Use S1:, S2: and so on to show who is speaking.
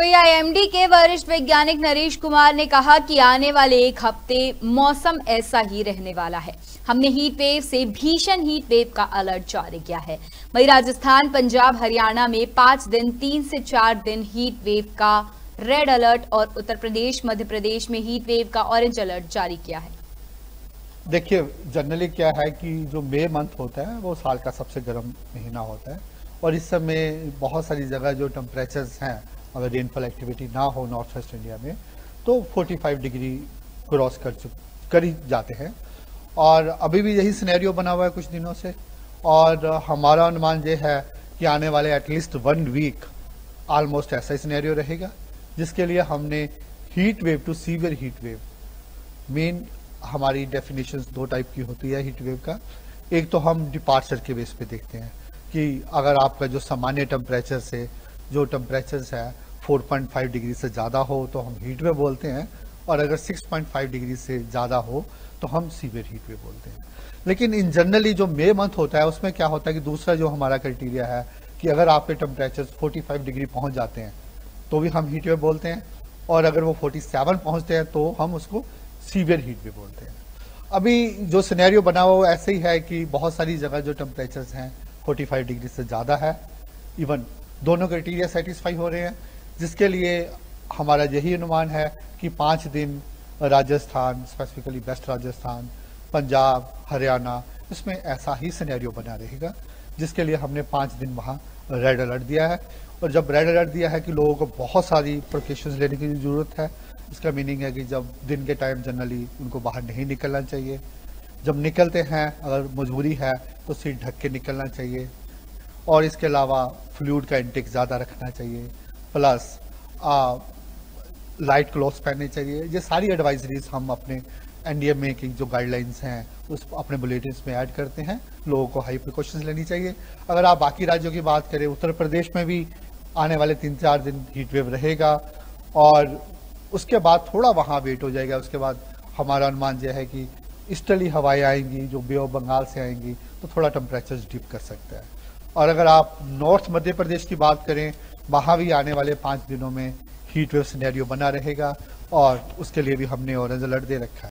S1: वही आईएमडी के वरिष्ठ वैज्ञानिक नरेश कुमार ने कहा कि आने वाले एक हफ़्ते मौसम ऐसा ही रहने वाला है। हमने हीट वेव से भीषण हीट वेव का अलर्ट जारी किया है। वही राजस्थान, पंजाब, हरियाणा में पाँच दिन, तीन से चार दिन हीट वेव का रेड अलर्ट और उत्तर प्रदेश, मध्य प्रदेश में हीट वेव का ऑरेंज अलर्ट जारी किया है।
S2: देखिए जनरली क्या है कि जो मई मंथ होता है, वो साल का सबसे गर्म महीना होता है। और इस समय बहुत सारी जगह जो टेम्परेचर्स हैं अगर रेनफॉल एक्टिविटी ना हो नॉर्थ वेस्ट इंडिया में तो 45 डिग्री क्रॉस कर कर ही जाते हैं। और अभी भी यही सिनेरियो बना हुआ है कुछ दिनों से। और हमारा अनुमान ये है कि आने वाले एटलीस्ट वन वीक ऑलमोस्ट ऐसा ही सिनेरियो रहेगा, जिसके लिए हमने heat wave to severe heat wave main हमारी डेफिनेशन दो टाइप की होती है हीट वेव का। एक तो हम डिपार्चर के बेस पे देखते हैं कि अगर आपका जो सामान्य टेम्परेचर से, जो टेम्परेचर है 4.5 डिग्री से ज़्यादा हो तो हम हीट वेव बोलते हैं, और अगर 6.5 डिग्री से ज़्यादा हो तो हम सीवियर हीट वेव बोलते हैं। लेकिन इन जनरली जो मे मंथ होता है, उसमें क्या होता है कि दूसरा जो हमारा क्राइटेरिया है कि अगर आपके टेम्परेचर 45 डिग्री पहुँच जाते हैं तो भी हम हीट वेव बोलते हैं, और अगर वो 47 पहुँचते हैं तो हम उसको सीवियर हीट वेव बोलते हैं। अभी जो सिनेरियो बना हुआ वो ऐसे ही है कि बहुत सारी जगह जो टेम्परेचर हैं 45 डिग्री से ज़्यादा है, इवन दोनों क्राइटेरिया सेटिस्फाई हो रहे हैं। जिसके लिए हमारा यही अनुमान है कि पाँच दिन राजस्थान स्पेसिफिकली वेस्ट राजस्थान पंजाब हरियाणा इसमें ऐसा ही सिनेरियो बना रहेगा, जिसके लिए हमने पाँच दिन वहाँ रेड अलर्ट दिया है। और जब रेड अलर्ट दिया है कि लोगों को बहुत सारी प्रोकेशन लेने की ज़रूरत है, इसका मीनिंग है कि जब दिन के टाइम जनरली उनको बाहर नहीं निकलना चाहिए। जब निकलते हैं, अगर मजबूरी है तो सीट ढक के निकलना चाहिए। और इसके अलावा फ्लूड का इंटेक ज़्यादा रखना चाहिए। प्लस लाइट क्लॉथ्स पहनने चाहिए। ये सारी एडवाइजरीज हम अपने एनडीएमए की जो गाइडलाइंस हैं, उस अपने बुलेटिन में ऐड करते हैं। लोगों को हाई प्रिकॉशंस लेनी चाहिए। अगर आप बाकी राज्यों की बात करें, उत्तर प्रदेश में भी आने वाले तीन चार दिन हीट वेव रहेगा और उसके बाद थोड़ा वहाँ वेट हो जाएगा। उसके बाद हमारा अनुमान यह है कि ईस्टर्ली हवाएँ आएँगी, जो बे ऑफ़ बंगाल से आएँगी तो थोड़ा टेम्परेचर डिप कर सकता है। और अगर आप नॉर्थ मध्य प्रदेश की बात करें वहाँ भी आने वाले पाँच दिनों में हीट वेव सिनेरियो बना रहेगा और उसके लिए भी हमने ऑरेंज अलर्ट दे रखा है।